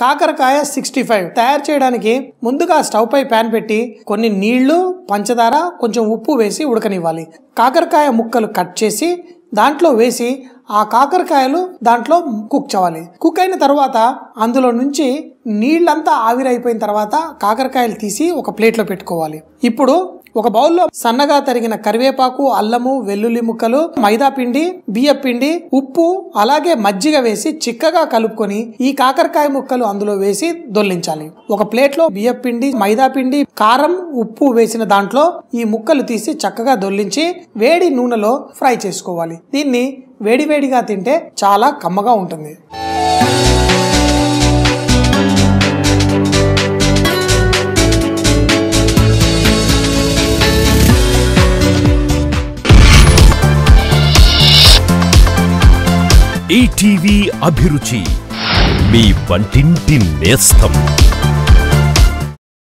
కాకరకాయ sixty five తయారు చేయడానికి ముందుగా స్టవ్ పై ప్యాన్ పెట్టి కొన్ని నీళ్ళు పంచదార కొంచెం ఉప్పు వేసి ఉడకనివ్వాలి. కాకరకాయ ముక్కలు కట్ చేసి దాంట్లో వేసి ఆ కాకరకాయలు దాంట్లో కుక్ చేయాలి. కుక్ అయిన తర్వాత అందులో నుంచి నీళ్ళంతా ఆవిరైపోయిన తర్వాత కాకరకాయలు తీసి ఒక ప్లేట్లో పెట్టుకోవాలి. ఇప్పుడు ఒక బౌల్లో సన్నగా తరిగిన కరివేపాకు అల్లము వెల్లుల్లి ముక్కలు మైదా పిండి బియ్యం పిండి ఉప్పు అలాగే మజ్జిగ వేసి చిక్కగా కలుపుకొని ఈ కాకరకాయ ముక్కలు అందులో వేసి దొల్లించాలి. ఒక ప్లేట్లో బియ్యం పిండి మైదా పిండి కారం ఉప్పు వేసిన దాంట్లో ఈ ముక్కలు తీసి చక్కగా దొల్లించి వేడి నూనెలో ఫ్రై చేసుకోవాలి. దీన్ని వేడివేడిగా తింటే చాలా కమ్మగా ఉంటుంది. ఈటీవీ అభిరుచి మీ వంటింటి నేస్తం.